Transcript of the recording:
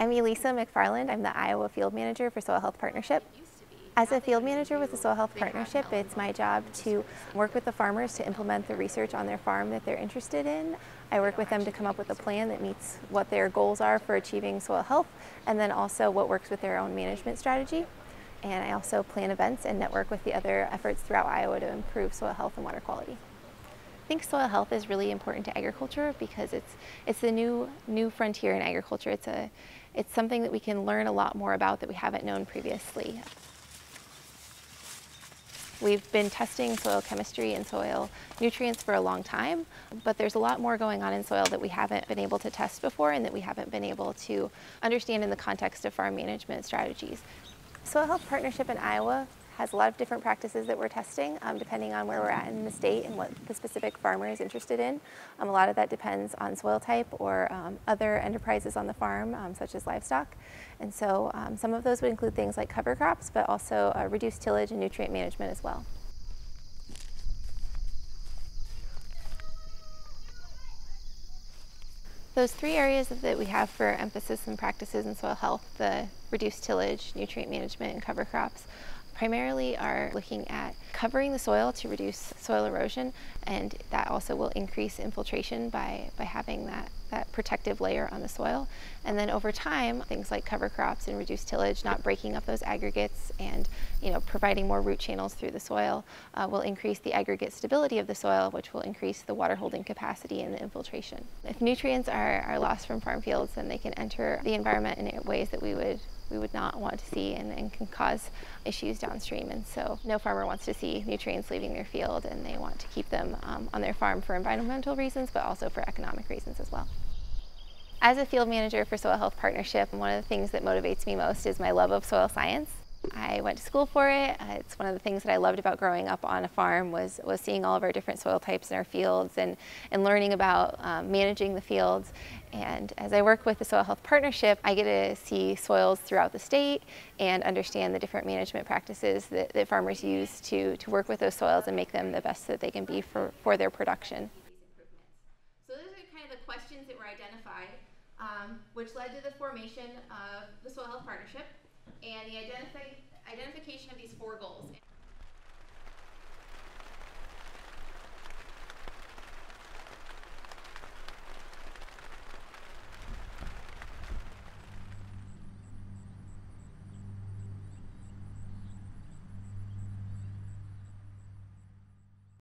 I'm Elyssa McFarland. I'm the Iowa Field Manager for Soil Health Partnership. As a field manager with the Soil Health Partnership, it's my job to work with the farmers to implement the research on their farm that they're interested in. I work with them to come up with a plan that meets what their goals are for achieving soil health and then also what works with their own management strategy. And I also plan events and network with the other efforts throughout Iowa to improve soil health and water quality I think soil health is really important to agriculture because it's it's the new new frontier in agriculture. It's a it's something that we can learn a lot more about that we haven't known previously. We've been testing soil chemistry and soil nutrients for a long time, but there's a lot more going on in soil that we haven't been able to test before and that we haven't been able to understand in the context of farm management strategies. Soil Health Partnership in Iowa has a lot of different practices that we're testing um, depending on where we're at in the state and what the specific farmer is interested in. Um, a lot of that depends on soil type or um, other enterprises on the farm um, such as livestock. And so um, some of those would include things like cover crops but also uh, reduced tillage and nutrient management as well. Those three areas that we have for emphasis and practices in soil health, the reduced tillage, nutrient management, and cover crops, primarily are looking at covering the soil to reduce soil erosion and that also will increase infiltration by, by having that, that protective layer on the soil. And then over time, things like cover crops and reduced tillage, not breaking up those aggregates and you know, providing more root channels through the soil uh, will increase the aggregate stability of the soil, which will increase the water holding capacity and the infiltration. If nutrients are, are lost from farm fields, then they can enter the environment in ways that we would we would not want to see and, and, can cause issues downstream. And so no farmer wants to see nutrients leaving their field and they want to keep them um, on their farm for environmental reasons, but also for economic reasons as well. As a field manager for Soil Health Partnership, one of the things that motivates me most is my love of soil science. I went to school for it. Uh, it's one of the things that I loved about growing up on a farm was, was seeing all of our different soil types in our fields and, and learning about um, managing the fields. And as I work with the Soil Health Partnership, I get to see soils throughout the state and understand the different management practices that, that farmers use to, to work with those soils and make them the best that they can be for, for their production. So those are kind of the questions that were identified, um, which led to the formation of the Soil Health Partnership and the identifi identification of these four goals.